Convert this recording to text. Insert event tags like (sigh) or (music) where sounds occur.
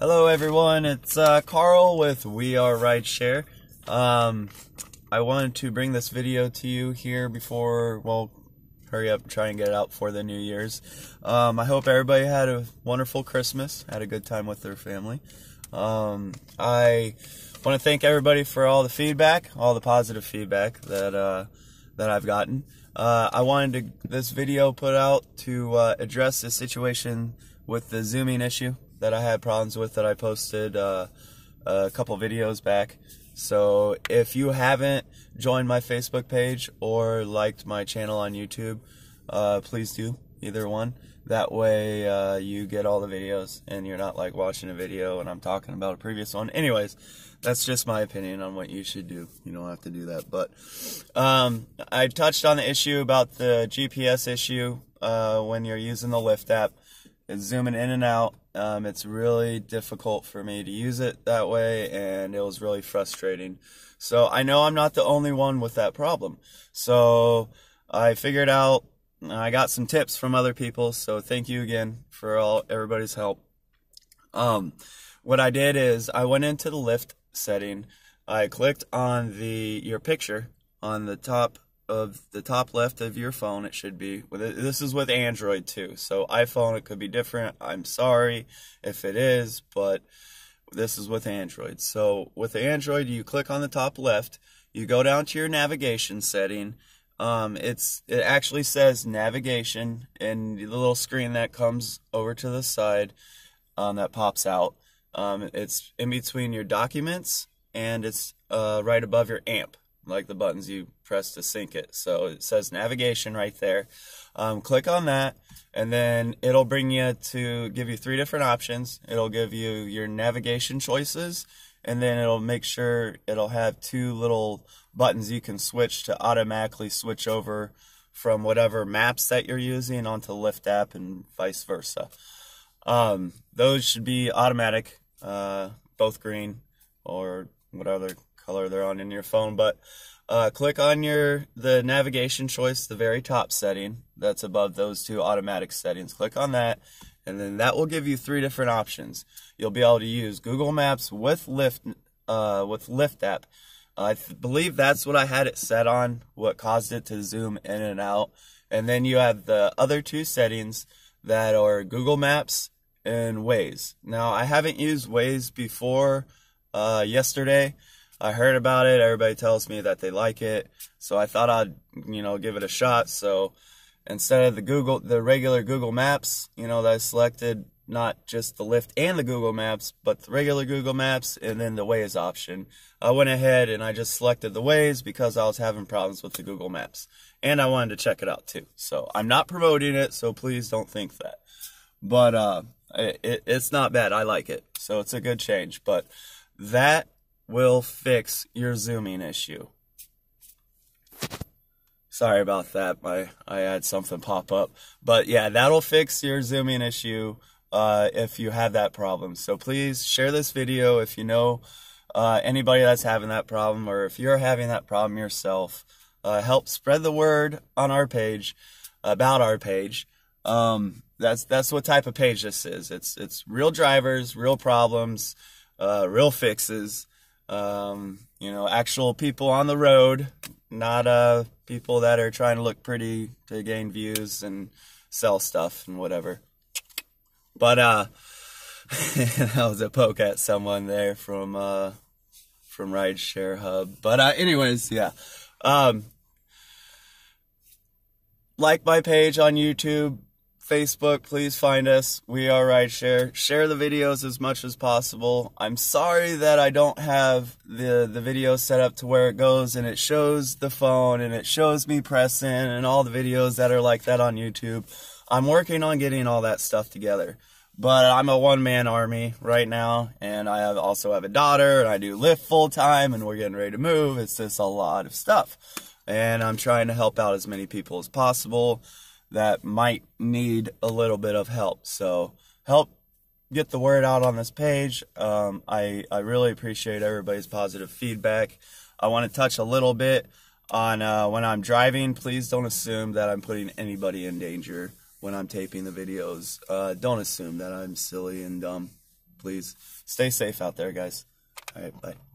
Hello, everyone. It's uh, Carl with We Are Rideshare. Um, I wanted to bring this video to you here before, well, hurry up, and try and get it out for the New Year's. Um, I hope everybody had a wonderful Christmas, had a good time with their family. Um, I want to thank everybody for all the feedback, all the positive feedback that uh, that I've gotten. Uh, I wanted to, this video put out to uh, address the situation with the zooming issue that I had problems with that I posted uh, a couple videos back. So if you haven't joined my Facebook page or liked my channel on YouTube, uh, please do either one. That way uh, you get all the videos and you're not like watching a video and I'm talking about a previous one. Anyways, that's just my opinion on what you should do. You don't have to do that. But um, I touched on the issue about the GPS issue uh, when you're using the Lyft app. It's zooming in and out. Um, it's really difficult for me to use it that way, and it was really frustrating. So I know I'm not the only one with that problem. So I figured out. I got some tips from other people. So thank you again for all everybody's help. Um, what I did is I went into the Lyft setting. I clicked on the your picture on the top of the top left of your phone. It should be. With this is with Android too. So iPhone, it could be different. I'm sorry if it is, but this is with Android. So with Android, you click on the top left. You go down to your navigation setting. Um, it's it actually says navigation, and the little screen that comes over to the side um, that pops out. Um, it's in between your documents, and it's uh, right above your amp like the buttons you press to sync it. So it says navigation right there. Um, click on that, and then it'll bring you to give you three different options. It'll give you your navigation choices, and then it'll make sure it'll have two little buttons you can switch to automatically switch over from whatever maps that you're using onto Lyft app and vice versa. Um, those should be automatic, uh, both green or whatever color they're on in your phone. But uh, click on your the navigation choice, the very top setting that's above those two automatic settings. Click on that, and then that will give you three different options. You'll be able to use Google Maps with Lyft uh, with Lyft app. I believe that's what I had it set on. What caused it to zoom in and out, and then you have the other two settings that are Google Maps and Waze. Now I haven't used Waze before uh, yesterday I heard about it. Everybody tells me that they like it. So I thought I'd, you know, give it a shot. So instead of the Google, the regular Google Maps, you know, that I selected not just the Lyft and the Google Maps, but the regular Google Maps and then the Waze option. I went ahead and I just selected the Waze because I was having problems with the Google Maps. And I wanted to check it out too. So I'm not promoting it, so please don't think that. But uh, it, it's not bad. I like it. So it's a good change. But that will fix your zooming issue. Sorry about that. My I had something pop up, but yeah, that'll fix your zooming issue uh, if you have that problem. So please share this video if you know uh, anybody that's having that problem, or if you're having that problem yourself. Uh, help spread the word on our page about our page. Um, that's that's what type of page this is. It's it's real drivers, real problems, uh, real fixes um, you know, actual people on the road, not uh, people that are trying to look pretty to gain views and sell stuff and whatever. But uh, (laughs) that was a poke at someone there from uh, from Rideshare Hub. But uh, anyways, yeah. Um, like my page on YouTube, Facebook, please find us. We are Rideshare. Share Share the videos as much as possible. I'm sorry that I don't have the, the video set up to where it goes and it shows the phone and it shows me pressing and all the videos that are like that on YouTube. I'm working on getting all that stuff together. But I'm a one-man army right now, and I have, also have a daughter, and I do Lyft full-time, and we're getting ready to move. It's just a lot of stuff. And I'm trying to help out as many people as possible that might need a little bit of help. So help get the word out on this page. Um, I, I really appreciate everybody's positive feedback. I want to touch a little bit on uh, when I'm driving. Please don't assume that I'm putting anybody in danger when I'm taping the videos. Uh, don't assume that I'm silly and dumb. please. Stay safe out there, guys. All right, bye.